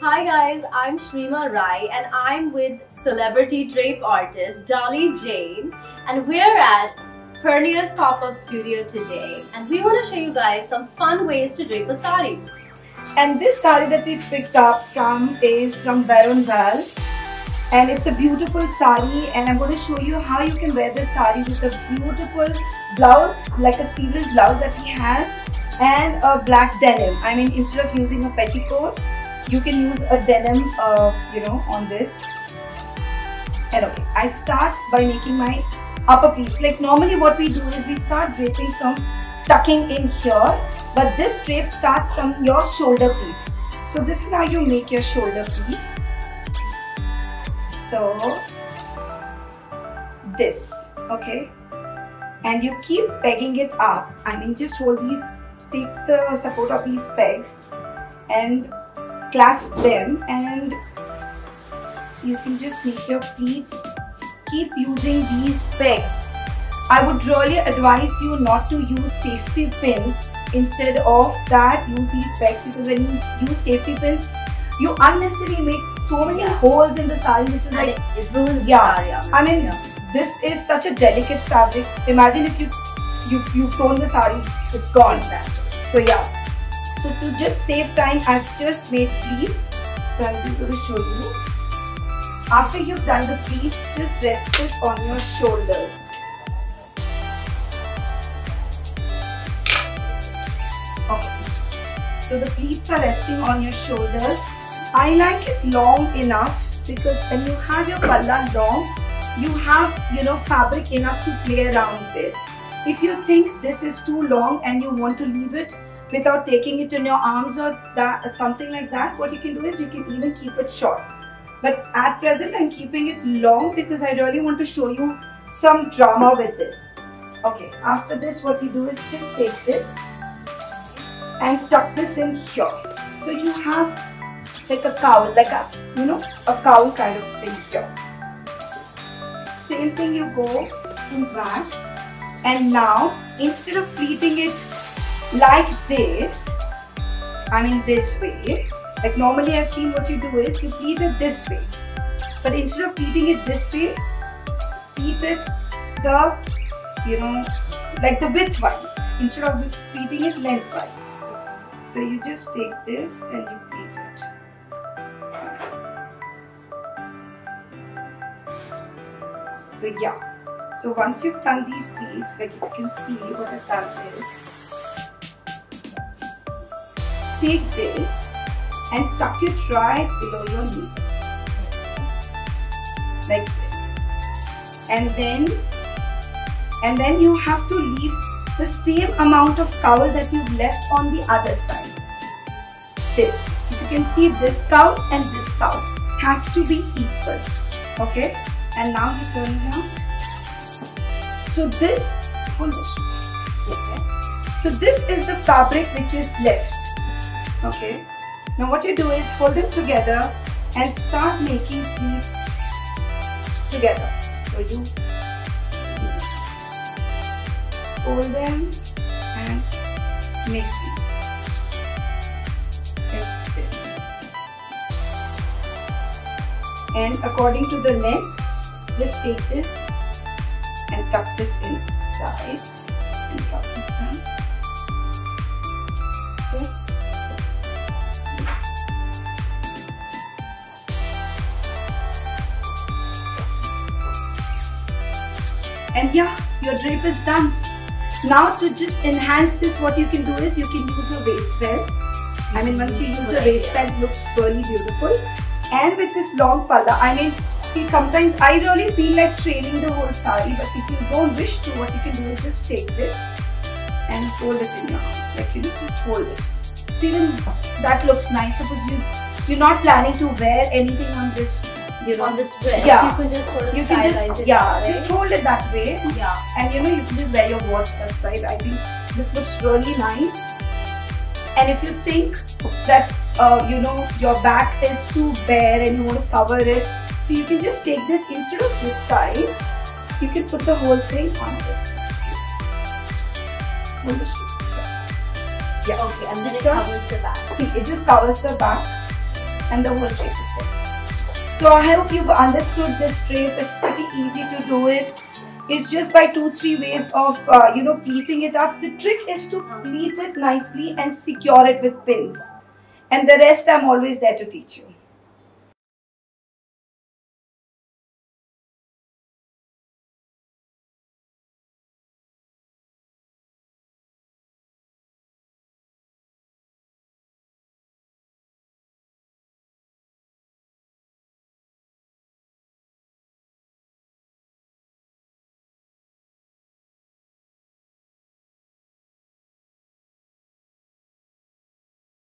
Hi guys, I'm Shrima Rai and I'm with celebrity drape artist Dolly Jain and we're at Purnia's pop-up studio today and we want to show you guys some fun ways to drape a sari. And this sari that we picked up from is from Varun Bahl and it's a beautiful sari and I'm going to show you how you can wear this sari with a beautiful blouse like a sleeveless blouse that he has and a black denim. I mean instead of using a petticoat you can use a denim uh, you know on this. And okay I start by making my upper pleats. Like normally what we do is we start draping from tucking in here but this drape starts from your shoulder pleats. So this is how you make your shoulder pleats. So this okay? And you keep pegging it up. I mean just hold these take the support of these pegs and clasp them and you can just make your pleats keep using these pegs I would really advise you not to use safety pins instead of that use these pegs because when you use safety pins you unnecessarily make so many holes in the sari which is like it, ruins yeah. the sari. I mean yeah. this is such a delicate fabric. Imagine if you you you've torn the sari, it's gone. Exactly. So yeah. So to just save time, I've just made pleats. So I'm just going to show you. After you've done the pleats, just rest this on your shoulders. Okay. So the pleats are resting on your shoulders I like it long enough because when you have your palla long, you have, you know, fabric enough to play around with. If you think this is too long and you want to leave it without taking it in your arms or that something like that, what you can do is you can even keep it short. But at present, I'm keeping it long because I really want to show you some drama with this. Okay, after this, what you do is just take this and tuck this in here. So you have like a cowl, like a, you know, a cowl kind of thing here. Same thing you go in back and now instead of pleating it like this, I mean this way, like normally I've seen what you do is you pleat it this way. But instead of pleating it this way, pleat it the, you know, like the widthwise instead of pleating it lengthwise. So you just take this and you pleat it. So yeah. So once you've done these pleats, like you can see what I've done is, take this and tuck it right below your knee. Like this. And then, and then you have to leave the same amount of cowl that you've left on the other side. This. You can see this cowl and this cowl has to be equal. Okay and now you turn around. So this, hold this. Okay. So this is the fabric which is left. Okay. Now what you do is fold them together and start making pleats together. So you fold them and make pleats. It's this. And according to the length, just take this and tuck this inside and tuck this down. And yeah, your drape is done. Now to just enhance this, what you can do is you can use a waist belt. I mean, once you use a waist belt, looks really beautiful. And with this long palla, I mean, See, sometimes I really feel like trailing the whole sari, but if you don't wish to, what you can do is just take this and hold it in your arms. Like, you know, just hold it. See, then that looks nice. Suppose you, you're not planning to wear anything on this you know, on this dress. Yeah. You can just sort of you can just. Yeah, right? just hold it that way. Yeah. And you know, you can just wear your watch that side. I think this looks really nice. And if you think that, uh, you know, your back is too bare and you want to cover it, so you can just take this instead of this side, you can put the whole thing on this Yeah, okay, and then it covers the back. See, it just covers the back. and the whole drape is there. So I hope you've understood this drape. It's pretty easy to do it. It's just by two, three ways of, uh, you know, pleating it up. The trick is to pleat it nicely and secure it with pins. And the rest I'm always there to teach you.